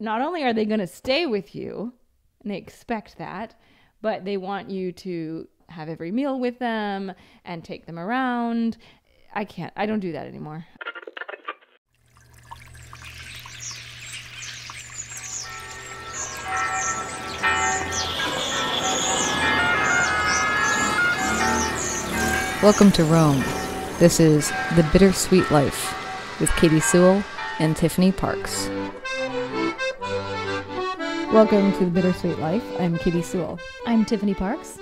not only are they going to stay with you, and they expect that, but they want you to have every meal with them and take them around. I can't. I don't do that anymore. Welcome to Rome. This is The Bittersweet Life with Katy Sewall and Tiffany Parks. Welcome to The Bittersweet Life. I'm Katy Sewall. I'm Tiffany Parks.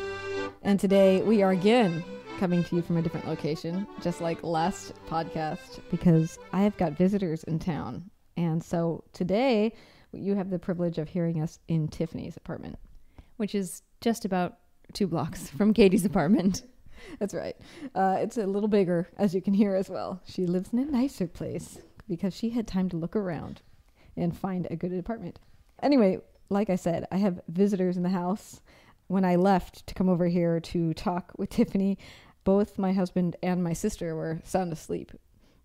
And today we are again coming to you from a different location, just like last podcast, because I have got visitors in town. And so today you have the privilege of hearing us in Tiffany's apartment. Which is just about two blocks from Katie's apartment. That's right. Uh, it's a little bigger, as you can hear as well. She lives in a nicer place because she had time to look around and find a good apartment. Anyway, like I said, I have visitors in the house. When I left to come over here to talk with Tiffany, both my husband and my sister were sound asleep.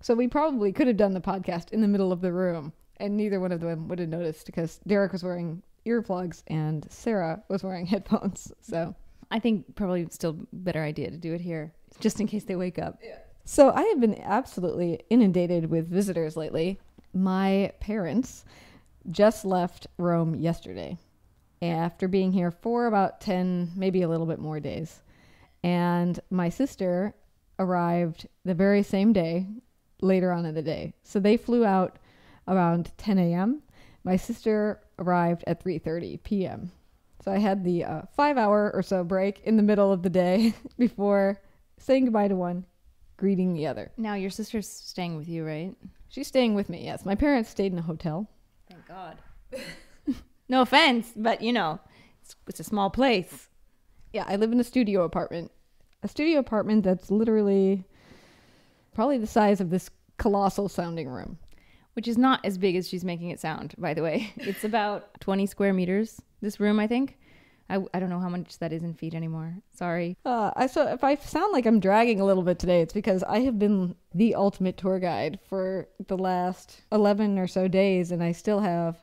So we probably could have done the podcast in the middle of the room, and neither one of them would have noticed because Derek was wearing earplugs and Sarah was wearing headphones. So I think probably still better idea to do it here, just in case they wake up. Yeah. So I have been absolutely inundated with visitors lately. My parents just left Rome yesterday after being here for about 10, maybe a little bit more days. And my sister arrived the very same day, later on in the day. So they flew out around 10 a.m. My sister arrived at 3:30 p.m. So I had the uh, five hour or so break in the middle of the day before saying goodbye to one, greeting the other. Now, your sister's staying with you, right? She's staying with me, yes. My parents stayed in a hotel. Thank God. no offense, but you know, it's, it's a small place. Yeah, I live in a studio apartment. A studio apartment that's literally probably the size of this colossal sounding room. Which is not as big as she's making it sound, by the way. It's about 20 square meters this room, I think. I, I don't know how much that is in feet anymore. Sorry. Uh, I so if I sound like I'm dragging a little bit today, it's because I have been the ultimate tour guide for the last eleven or so days, and I still have.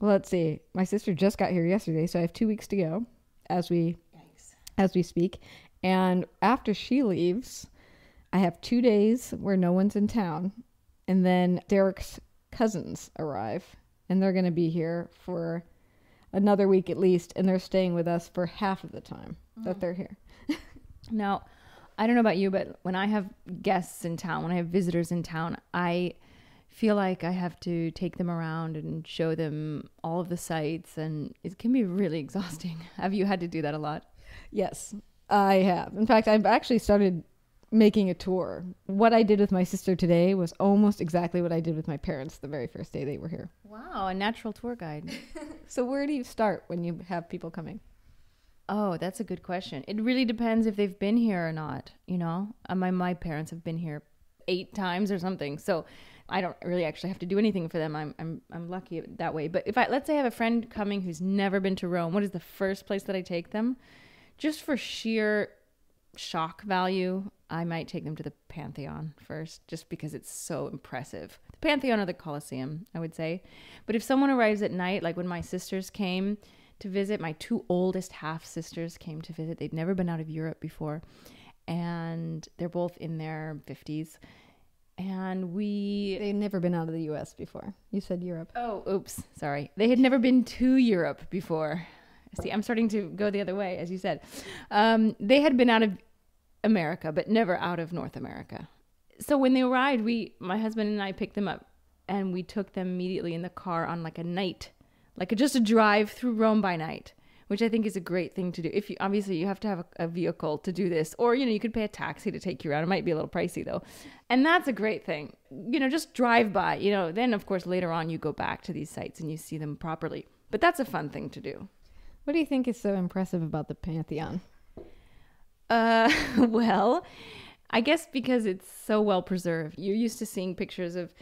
Well, let's see. My sister just got here yesterday, so I have two weeks to go, as we Yikes. as we speak. And after she leaves, I have two days where no one's in town, and then Derek's cousins arrive, and they're going to be here for another week at least, and they're staying with us for half of the time mm. that they're here. now, I don't know about you, but when I have guests in town, when I have visitors in town, I feel like I have to take them around and show them all of the sights, and it can be really exhausting. have you had to do that a lot? Yes, I have. In fact, I've actually started making a tour. What I did with my sister today was almost exactly what I did with my parents the very first day they were here. Wow, a natural tour guide. so where do you start when you have people coming? Oh, that's a good question. It really depends if they've been here or not. You know, my my parents have been here eight times or something, so I don't really actually have to do anything for them. I'm I'm I'm lucky that way. But if I let's say I have a friend coming who's never been to Rome, what is the first place that I take them? Just for sheer shock value, I might take them to the Pantheon first, just because it's so impressive. The Pantheon or the Colosseum, I would say. But if someone arrives at night, like when my sisters came to visit, my two oldest half sisters came to visit. They'd never been out of Europe before, and they're both in their 50s. And we. They'd never been out of the US before. You said Europe. Oh, oops. Sorry. They had never been to Europe before. See, I'm starting to go the other way, as you said. Um, they had been out of America, but never out of North America. So when they arrived, we, my husband and I, picked them up, and we took them immediately in the car on like a night, like a, just a drive through Rome by night, which I think is a great thing to do. If you obviously you have to have a, a vehicle to do this, or you know you could pay a taxi to take you around. It might be a little pricey though, and that's a great thing. You know, just drive by. You know, then of course later on you go back to these sites and you see them properly. But that's a fun thing to do. What do you think is so impressive about the Pantheon? Uh, well, I guess because it's so well preserved. You're used to seeing pictures of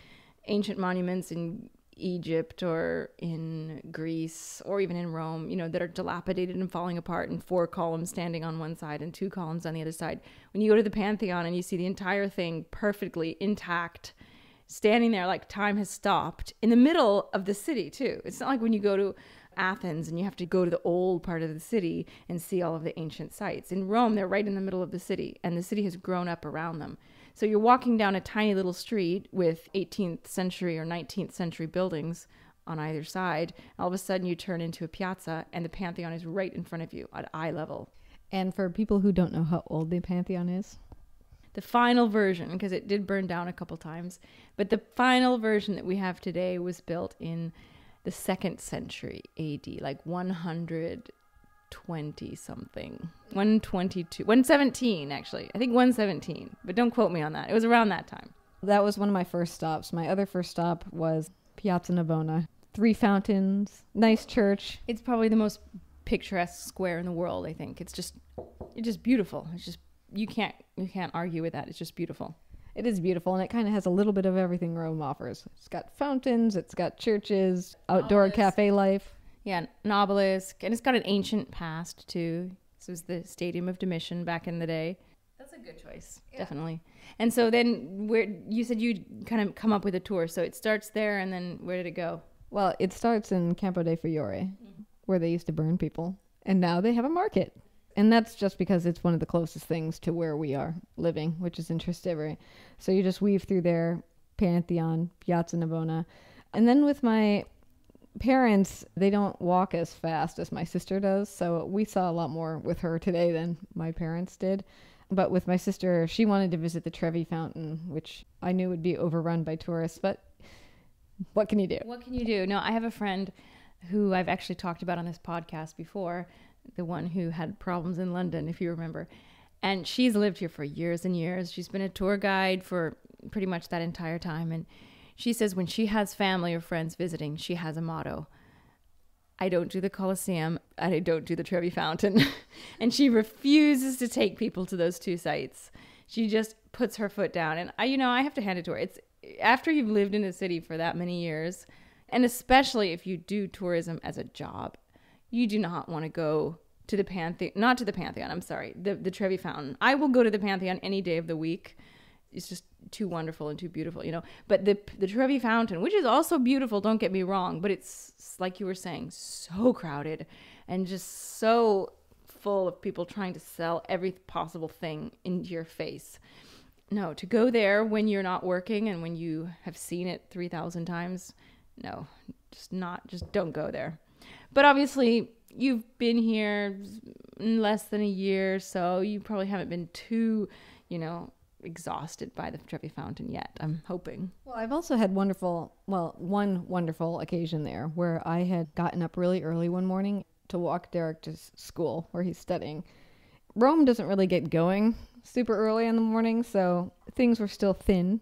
ancient monuments in Egypt or in Greece or even in Rome, you know, that are dilapidated and falling apart and four columns standing on one side and two columns on the other side. When you go to the Pantheon and you see the entire thing perfectly intact, standing there like time has stopped in the middle of the city too. It's not like when you go to Athens and you have to go to the old part of the city and see all of the ancient sites. In Rome, they're right in the middle of the city, and the city has grown up around them. So you're walking down a tiny little street with 18th century or 19th century buildings on either side. All of a sudden, you turn into a piazza, and the Pantheon is right in front of you at eye level. And for people who don't know how old the Pantheon is, the final version, because it did burn down a couple times, but the final version that we have today was built in the second century AD, like 120 something. 122, 117 actually. I think 117, but don't quote me on that. It was around that time. That was one of my first stops. My other first stop was Piazza Navona. Three fountains, nice church. It's probably the most picturesque square in the world, I think. It's just it's just beautiful. It's just you can't you can't argue with that. It's just beautiful. It is beautiful, and it kind of has a little bit of everything Rome offers. It's got fountains, it's got churches, outdoor obelisk. cafe life. Yeah, an obelisk, and it's got an ancient past too. This was the Stadium of Domitian back in the day. That's a good choice, yeah. definitely. And so then, where you said you'd kind of come up with a tour, so it starts there, and then where did it go? Well, it starts in Campo de Fiore, mm-hmm. where they used to burn people, and now they have a market and that's just because it's one of the closest things to where we are living, which is in Trastevere. So you just weave through there, Pantheon, Piazza Navona. And then with my parents, they don't walk as fast as my sister does. So we saw a lot more with her today than my parents did. But with my sister, she wanted to visit the Trevi Fountain, which I knew would be overrun by tourists. But what can you do? What can you do? No, I have a friend who I've actually talked about on this podcast before the one who had problems in London, if you remember. And she's lived here for years and years. She's been a tour guide for pretty much that entire time. And she says when she has family or friends visiting, she has a motto I don't do the Colosseum, I don't do the Trevi Fountain. and she refuses to take people to those two sites. She just puts her foot down. And I, you know, I have to hand it to her. It's after you've lived in a city for that many years, and especially if you do tourism as a job, you do not want to go to the Pantheon, not to the Pantheon, I'm sorry, the, the Trevi Fountain. I will go to the Pantheon any day of the week. It's just too wonderful and too beautiful, you know. But the the Trevi Fountain, which is also beautiful, don't get me wrong, but it's like you were saying, so crowded and just so full of people trying to sell every possible thing into your face. No, to go there when you're not working and when you have seen it 3,000 times, no, just not, just don't go there. But obviously, you've been here less than a year, so you probably haven't been too, you know, exhausted by the Trevi Fountain yet. I'm hoping. Well, I've also had wonderful, well, one wonderful occasion there where I had gotten up really early one morning to walk Derek to school where he's studying. Rome doesn't really get going super early in the morning, so things were still thin.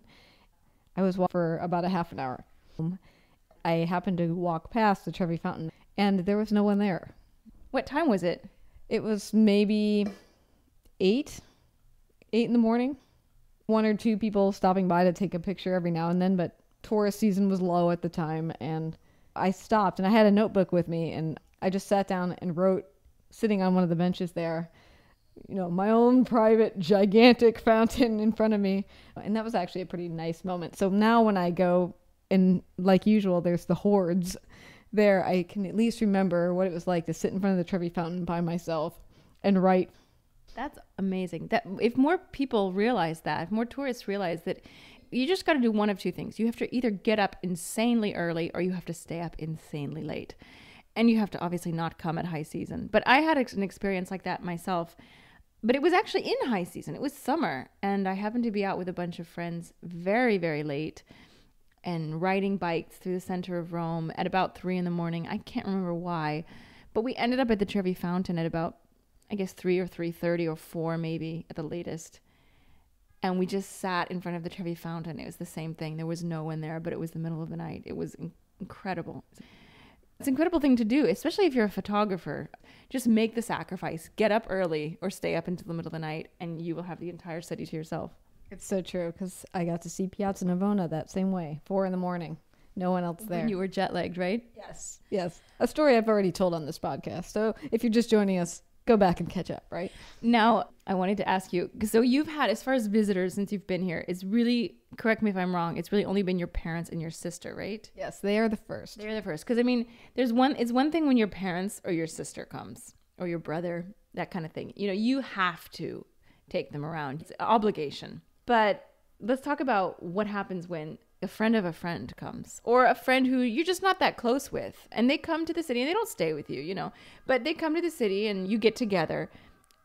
I was walking for about a half an hour. I happened to walk past the Trevi Fountain and there was no one there. What time was it? It was maybe eight, eight in the morning. One or two people stopping by to take a picture every now and then, but tourist season was low at the time. And I stopped and I had a notebook with me and I just sat down and wrote, sitting on one of the benches there, you know, my own private gigantic fountain in front of me. And that was actually a pretty nice moment. So now when I go, and like usual, there's the hordes there, I can at least remember what it was like to sit in front of the Trevi Fountain by myself and write. That's amazing. That if more people realize that, if more tourists realize that you just got to do one of two things. You have to either get up insanely early or you have to stay up insanely late. And you have to obviously not come at high season. But I had an experience like that myself. But it was actually in high season. It was summer. And I happened to be out with a bunch of friends very, very late and riding bikes through the center of Rome at about three in the morning. I can't remember why, but we ended up at the Trevi Fountain at about, I guess, three or three thirty or four maybe at the latest. And we just sat in front of the Trevi Fountain. It was the same thing. There was no one there, but it was the middle of the night. It was in- incredible. It's an incredible thing to do, especially if you're a photographer. Just make the sacrifice. Get up early or stay up until the middle of the night, and you will have the entire city to yourself. It's so true because I got to see Piazza Navona that same way, four in the morning. No one else there. When you were jet lagged, right? Yes. Yes. A story I've already told on this podcast. So if you're just joining us, go back and catch up, right? Now, I wanted to ask you so you've had, as far as visitors since you've been here, it's really, correct me if I'm wrong, it's really only been your parents and your sister, right? Yes, they are the first. They're the first. Because, I mean, there's one, it's one thing when your parents or your sister comes or your brother, that kind of thing. You know, you have to take them around, it's an obligation. But let's talk about what happens when a friend of a friend comes or a friend who you're just not that close with and they come to the city and they don't stay with you you know but they come to the city and you get together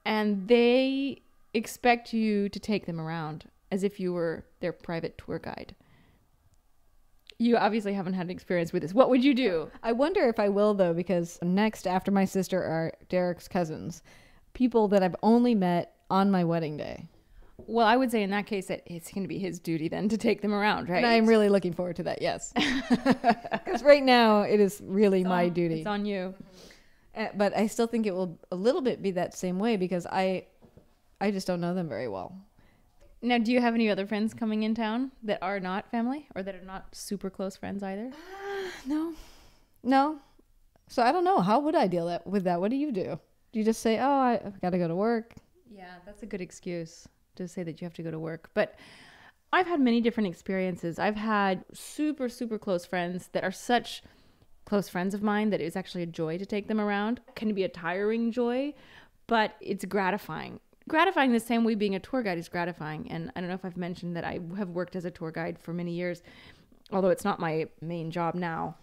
and they expect you to take them around as if you were their private tour guide. You obviously haven't had an experience with this. What would you do? I wonder if I will though, because next after my sister are Derek's cousins, people that I've only met on my wedding day. Well i would say in that case that it's going to be his duty then to take them around right And I'm really looking forward to that, yes. Because right now it is really my on- duty. it's on you Uh, but I still think it will a little bit be that same way because I I just don't know them very well. now do you have any other friends coming in town that are not family or that are not super close friends either No. No. So I don't know. How would I deal that, with that? What do you do? Do you just say, "Oh, I, I've got to go to work"? Yeah, that's a good excuse to say that you have to go to work. But I've had many different experiences. I've had super, super close friends that are such close friends of mine that it's actually a joy to take them around. It can be a tiring joy, but it's gratifying. Gratifying the same way being a tour guide is gratifying. And I don't know if I've mentioned that I have worked as a tour guide for many years, although it's not my main job now.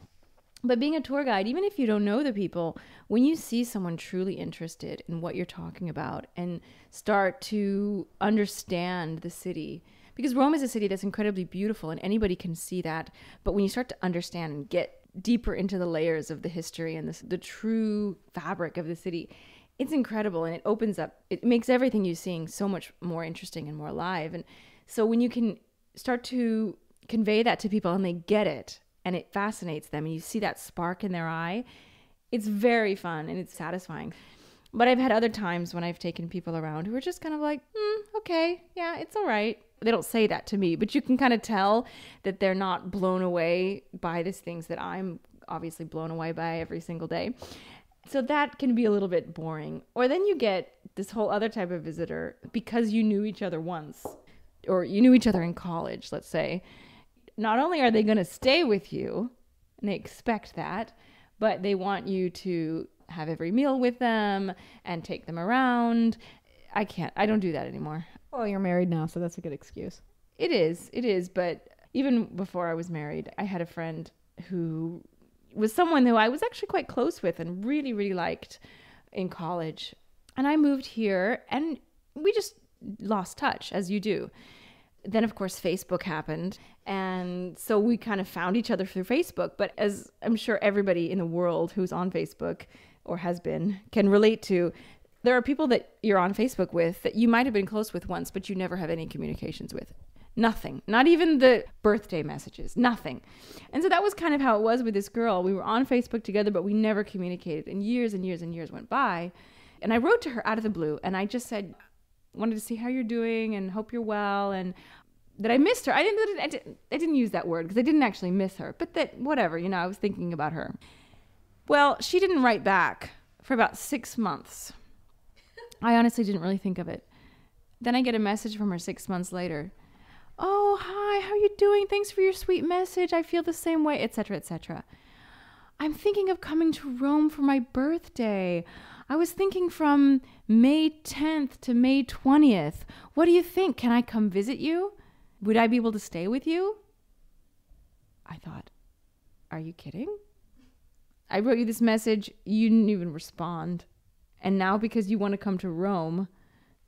But being a tour guide, even if you don't know the people, when you see someone truly interested in what you're talking about and start to understand the city, because Rome is a city that's incredibly beautiful and anybody can see that. But when you start to understand and get deeper into the layers of the history and the, the true fabric of the city, it's incredible and it opens up, it makes everything you're seeing so much more interesting and more alive. And so when you can start to convey that to people and they get it and it fascinates them and you see that spark in their eye it's very fun and it's satisfying. But i've had other times when i've taken people around who are just kind of like mm, okay yeah it's all right. They don't say that to me but you can kind of tell that they're not blown away by these things that i'm obviously blown away by every single day. So that can be a little bit boring. Or then you get this whole other type of visitor because you knew each other once or you knew each other in college let's say not only are they going to stay with you, and they expect that, but they want you to have every meal with them and take them around. I can't, I don't do that anymore. Well, you're married now, so that's a good excuse. It is, it is, but even before I was married, I had a friend who was someone who I was actually quite close with and really, really liked in college. And I moved here and we just lost touch, as you do. Then, of course, Facebook happened. And so we kind of found each other through Facebook. But as I'm sure everybody in the world who's on Facebook or has been can relate to, there are people that you're on Facebook with that you might have been close with once, but you never have any communications with. Nothing. Not even the birthday messages. Nothing. And so that was kind of how it was with this girl. We were on Facebook together, but we never communicated. And years and years and years went by. And I wrote to her out of the blue and I just said, wanted to see how you're doing and hope you're well and that I missed her. I didn't I didn't, I didn't use that word because I didn't actually miss her, but that whatever, you know, I was thinking about her. Well, she didn't write back for about 6 months. I honestly didn't really think of it. Then I get a message from her 6 months later. Oh, hi, how are you doing? Thanks for your sweet message. I feel the same way, etc., etc. I'm thinking of coming to Rome for my birthday. I was thinking from May 10th to May 20th. What do you think? Can I come visit you? Would I be able to stay with you? I thought, Are you kidding? I wrote you this message. You didn't even respond. And now, because you want to come to Rome,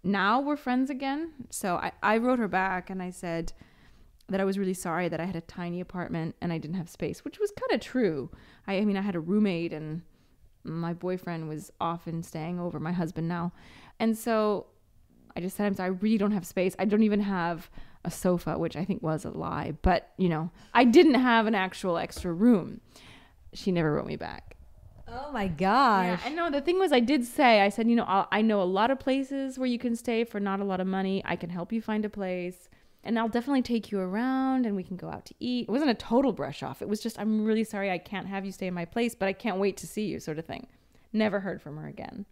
now we're friends again. So I, I wrote her back and I said that I was really sorry that I had a tiny apartment and I didn't have space, which was kind of true. I, I mean, I had a roommate and my boyfriend was often staying over, my husband now. And so I just said, I'm sorry, I really don't have space. I don't even have a sofa, which I think was a lie. But, you know, I didn't have an actual extra room. She never wrote me back. Oh my gosh. Yeah, I know. The thing was, I did say, I said, you know, I'll, I know a lot of places where you can stay for not a lot of money. I can help you find a place. And I'll definitely take you around and we can go out to eat. It wasn't a total brush off. It was just, I'm really sorry I can't have you stay in my place, but I can't wait to see you, sort of thing. Never heard from her again.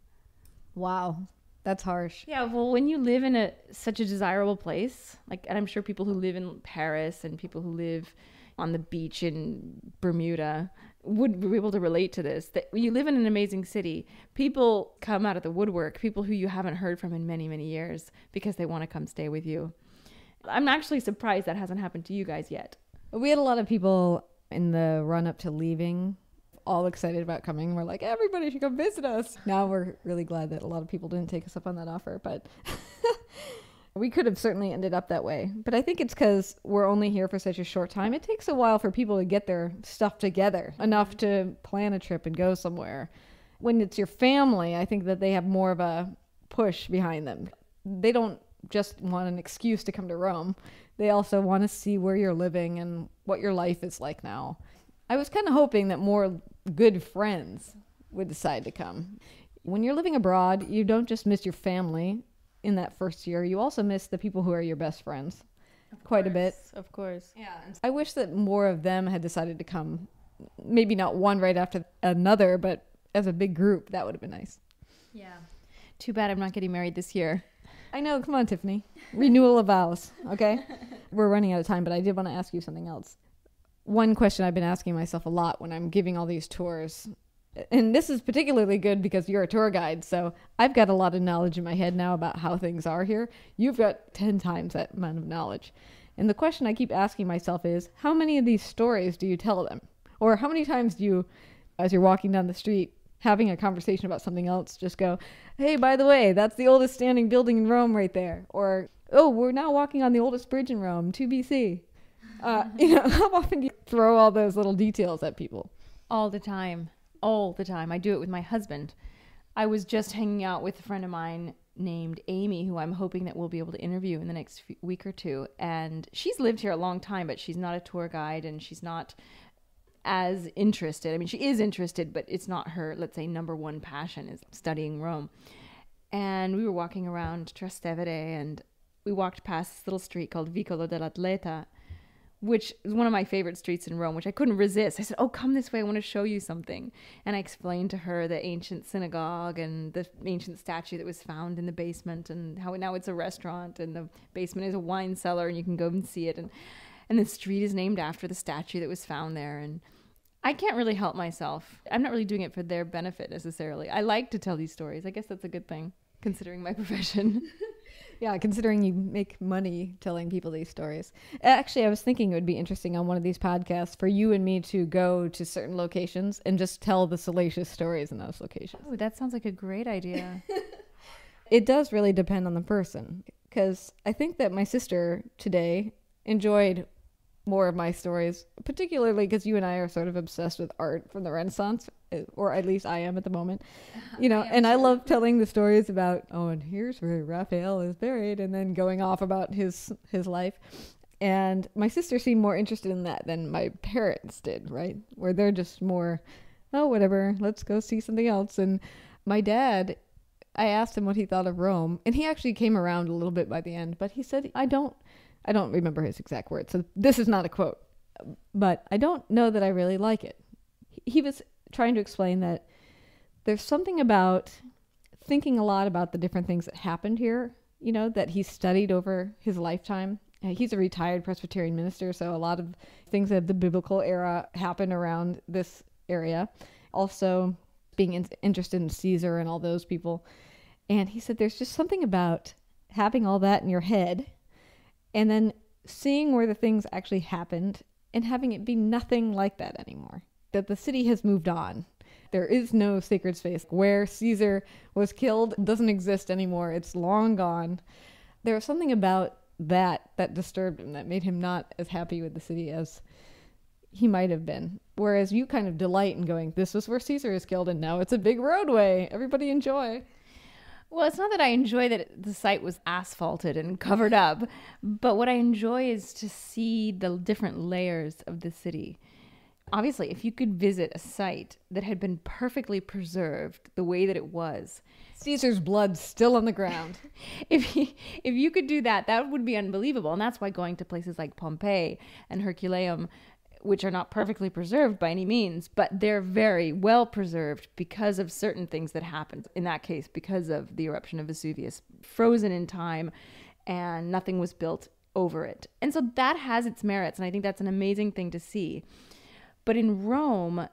Wow. That's harsh. Yeah, well, when you live in a such a desirable place, like, and I'm sure people who live in Paris and people who live on the beach in Bermuda would be able to relate to this. That you live in an amazing city, people come out of the woodwork, people who you haven't heard from in many, many years, because they want to come stay with you. I'm actually surprised that hasn't happened to you guys yet. We had a lot of people in the run up to leaving all excited about coming. We're like, everybody should come visit us. Now we're really glad that a lot of people didn't take us up on that offer, but we could have certainly ended up that way. But I think it's because we're only here for such a short time. It takes a while for people to get their stuff together enough to plan a trip and go somewhere. When it's your family, I think that they have more of a push behind them. They don't just want an excuse to come to Rome. They also want to see where you're living and what your life is like now. I was kind of hoping that more good friends would decide to come. When you're living abroad, you don't just miss your family in that first year, you also miss the people who are your best friends Of quite a bit. Of course. Yeah. I wish that more of them had decided to come. Maybe not one right after another, but as a big group, that would have been nice. Yeah. Too bad I'm not getting married this year. I know. Come on, Tiffany. Renewal of vows. Okay. We're running out of time, but I did want to ask you something else. One question I've been asking myself a lot when I'm giving all these tours, and this is particularly good because you're a tour guide, so I've got a lot of knowledge in my head now about how things are here. You've got 10 times that amount of knowledge. And the question I keep asking myself is how many of these stories do you tell them? Or how many times do you, as you're walking down the street, having a conversation about something else, just go, hey, by the way, that's the oldest standing building in Rome right there. Or, oh, we're now walking on the oldest bridge in Rome, 2 BC. Uh, you know, how often do you throw all those little details at people? All the time. All the time. I do it with my husband. I was just hanging out with a friend of mine named Amy, who I'm hoping that we'll be able to interview in the next week or two. And she's lived here a long time, but she's not a tour guide and she's not as interested. I mean, she is interested, but it's not her, let's say, number one passion is studying Rome. And we were walking around Trastevere and we walked past this little street called Vicolo dell'Atleta, which is one of my favorite streets in Rome, which I couldn't resist. I said, Oh, come this way. I want to show you something. And I explained to her the ancient synagogue and the ancient statue that was found in the basement and how now it's a restaurant and the basement is a wine cellar and you can go and see it. And, and the street is named after the statue that was found there. And I can't really help myself. I'm not really doing it for their benefit necessarily. I like to tell these stories. I guess that's a good thing considering my profession. Yeah, considering you make money telling people these stories. Actually, I was thinking it would be interesting on one of these podcasts for you and me to go to certain locations and just tell the salacious stories in those locations. oh, that sounds like a great idea. It does really depend on the person because I think that my sister today enjoyed more of my stories, particularly because you and I are sort of obsessed with art from the Renaissance, eh, or at least I am at the moment. You know, I and I love telling the stories about oh, and here's where Raphael is buried, and then going off about his his life. And my sister seemed more interested in that than my parents did, right? Where they're just more, oh, whatever, let's go see something else. And my dad I asked him what he thought of Rome, and he actually came around a little bit by the end, but he said, I don't, I don't remember his exact words, so this is not a quote, but I don't know that I really like it. He was trying to explain that there's something about thinking a lot about the different things that happened here, you know, that he studied over his lifetime. Uh, He's a retired Presbyterian minister, so a lot of things of the biblical era happen around this area. Also, being in- interested in Caesar and all those people. And he said there's just something about having all that in your head and then seeing where the things actually happened and having it be nothing like that anymore. That the city has moved on. There is no sacred space where Caesar was killed doesn't exist anymore. It's long gone. There was something about that that disturbed him that made him not as happy with the city as he might have been. Whereas you kind of delight in going, this was where Caesar is killed, and now it's a big roadway. Everybody enjoy. Well, it's not that I enjoy that the site was asphalted and covered up, but what I enjoy is to see the different layers of the city. Obviously, if you could visit a site that had been perfectly preserved the way that it was, Caesar's blood still on the ground. if you, if you could do that, that would be unbelievable. And that's why going to places like Pompeii and Herculaneum which are not perfectly preserved by any means, but they're very well preserved because of certain things that happened. In that case, because of the eruption of Vesuvius, frozen in time, and nothing was built over it. And so that has its merits, and I think that's an amazing thing to see. But in Rome,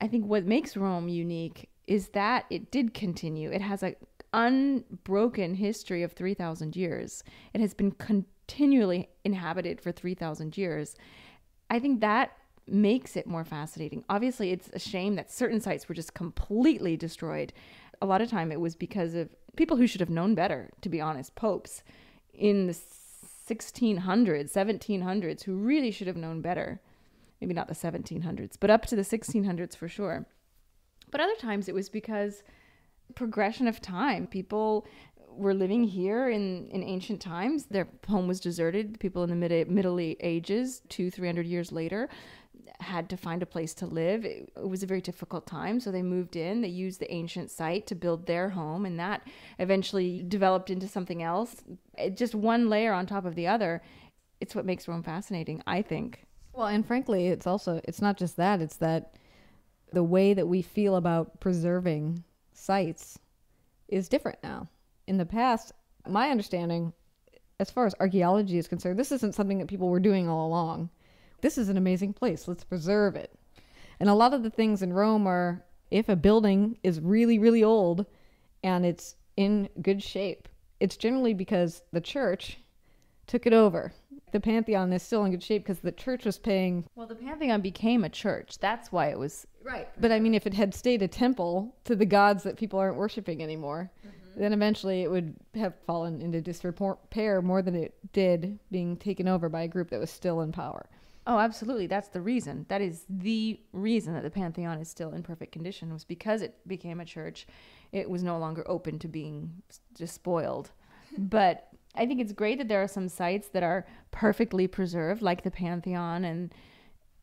I think what makes Rome unique is that it did continue. It has a unbroken history of 3000 years. It has been continually inhabited for 3000 years. I think that makes it more fascinating. Obviously, it's a shame that certain sites were just completely destroyed. A lot of time it was because of people who should have known better, to be honest, popes in the 1600s, 1700s who really should have known better. Maybe not the 1700s, but up to the 1600s for sure. But other times it was because progression of time. People were living here in, in ancient times. Their home was deserted. People in the mid, Middle Ages, two, three hundred years later, had to find a place to live. It, it, was a very difficult time, so they moved in. They used the ancient site to build their home, and that eventually developed into something else. It, just one layer on top of the other. It's what makes Rome fascinating, I think. Well, and frankly, it's also it's not just that. It's that the way that we feel about preserving sites is different now. In the past, my understanding, as far as archaeology is concerned, this isn't something that people were doing all along. This is an amazing place. Let's preserve it. And a lot of the things in Rome are if a building is really, really old and it's in good shape, it's generally because the church took it over the Pantheon is still in good shape because the church was paying. Well, the Pantheon became a church. That's why it was. Right. But I mean, if it had stayed a temple to the gods that people aren't worshiping anymore, mm-hmm. Mm-hmm. then eventually it would have fallen into disrepair more than it did being taken over by a group that was still in power. Oh, absolutely. That's the reason. That is the reason that the Pantheon is still in perfect condition was because it became a church. It was no longer open to being despoiled. but I think it's great that there are some sites that are perfectly preserved, like the Pantheon, and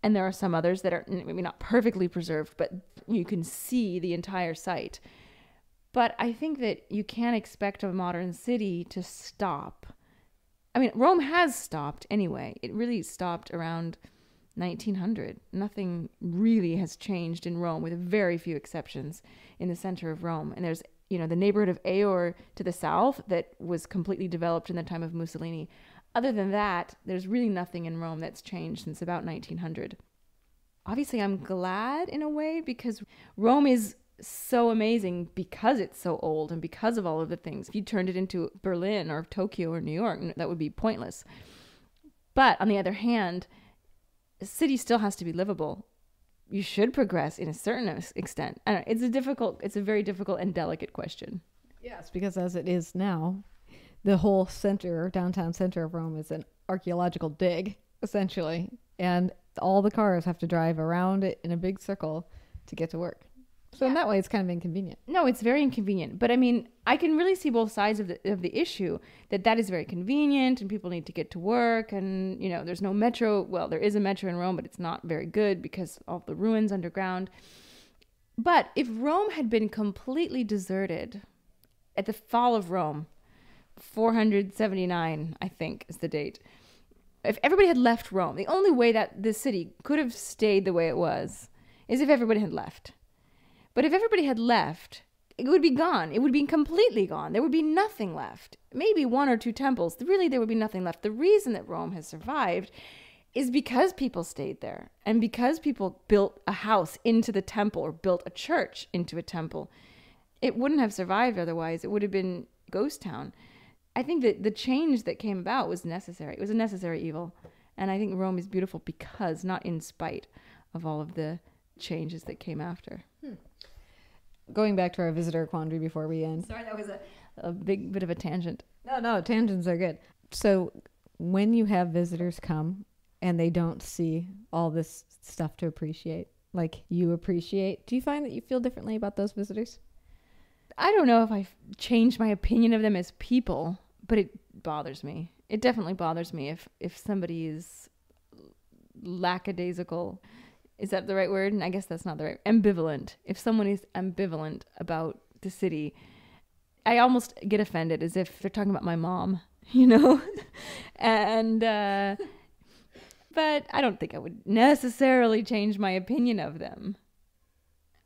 and there are some others that are maybe not perfectly preserved, but you can see the entire site. But I think that you can't expect a modern city to stop. I mean, Rome has stopped anyway. It really stopped around 1900. Nothing really has changed in Rome, with very few exceptions, in the center of Rome. And there's you know, the neighborhood of EUR to the south that was completely developed in the time of Mussolini. Other than that, there's really nothing in Rome that's changed since about 1900. Obviously, I'm glad in a way because Rome is so amazing because it's so old and because of all of the things. If you turned it into Berlin or Tokyo or New York, that would be pointless. But on the other hand, a city still has to be livable you should progress in a certain extent. I don't know, it's a difficult, it's a very difficult and delicate question. Yes, because as it is now, the whole center, downtown center of Rome, is an archaeological dig, essentially, and all the cars have to drive around it in a big circle to get to work. So yeah. in that way, it's kind of inconvenient. No, it's very inconvenient. But I mean, I can really see both sides of the of the issue. That that is very convenient, and people need to get to work, and you know, there's no metro. Well, there is a metro in Rome, but it's not very good because of the ruins underground. But if Rome had been completely deserted at the fall of Rome, 479, I think, is the date. If everybody had left Rome, the only way that the city could have stayed the way it was is if everybody had left but if everybody had left, it would be gone. It would be completely gone. There would be nothing left. Maybe one or two temples. Really, there would be nothing left. The reason that Rome has survived is because people stayed there and because people built a house into the temple or built a church into a temple. It wouldn't have survived otherwise. It would have been ghost town. I think that the change that came about was necessary. It was a necessary evil. And I think Rome is beautiful because, not in spite of all of the changes that came after. Going back to our visitor quandary before we end. Sorry, that was a, a big bit of a tangent. No, no, tangents are good. So when you have visitors come and they don't see all this stuff to appreciate, like you appreciate, do you find that you feel differently about those visitors? I don't know if I've changed my opinion of them as people, but it bothers me. It definitely bothers me if if somebody is lackadaisical is that the right word? And I guess that's not the right. Ambivalent. If someone is ambivalent about the city, I almost get offended as if they're talking about my mom, you know? and uh, but I don't think I would necessarily change my opinion of them.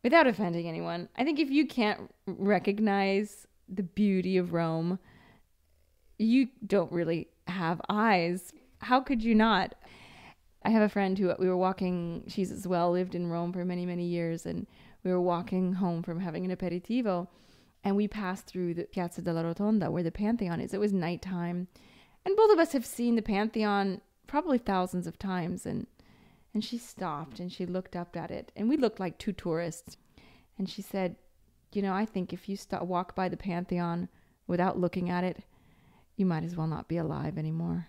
Without offending anyone, I think if you can't recognize the beauty of Rome, you don't really have eyes. How could you not? I have a friend who we were walking, she's as well lived in Rome for many, many years, and we were walking home from having an aperitivo, and we passed through the Piazza della Rotonda where the Pantheon is. It was nighttime, and both of us have seen the Pantheon probably thousands of times, and and she stopped and she looked up at it, and we looked like two tourists, and she said, "You know, I think if you stop, walk by the Pantheon without looking at it, you might as well not be alive anymore."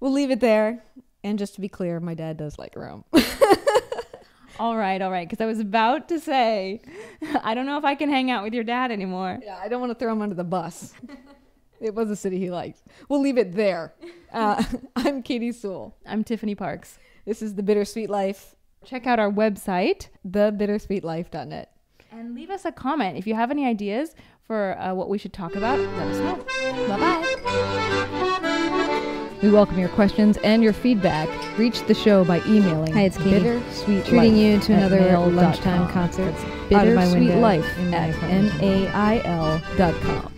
We'll leave it there. And just to be clear, my dad does like Rome. all right, all right. Because I was about to say, I don't know if I can hang out with your dad anymore. Yeah, I don't want to throw him under the bus. it was a city he liked. We'll leave it there. Uh, I'm Katy Sewall. I'm Tiffany Parks. This is The Bittersweet Life. Check out our website, thebittersweetlife.net. And leave us a comment. If you have any ideas for uh, what we should talk about, let us know. Bye bye. We welcome your questions and your feedback. Reach the show by emailing. Hi, it's Katy. Bittersweet Treating you to another lunchtime concert. Bittersweet Life at mail.com.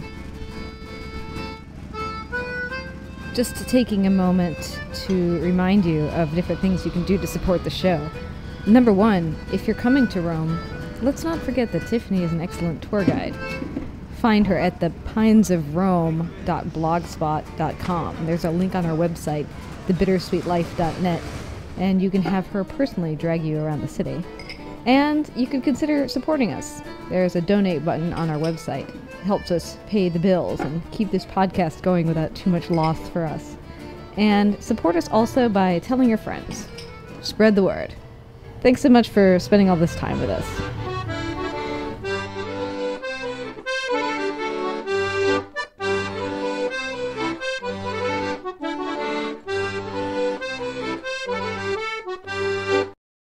Just taking a moment to remind you of different things you can do to support the show. Number one, if you're coming to Rome, let's not forget that Tiffany is an excellent tour guide find her at the pinesofrome.blogspot.com. There's a link on our website, thebittersweetlife.net, and you can have her personally drag you around the city. And you can consider supporting us. There's a donate button on our website. It helps us pay the bills and keep this podcast going without too much loss for us. And support us also by telling your friends. Spread the word. Thanks so much for spending all this time with us.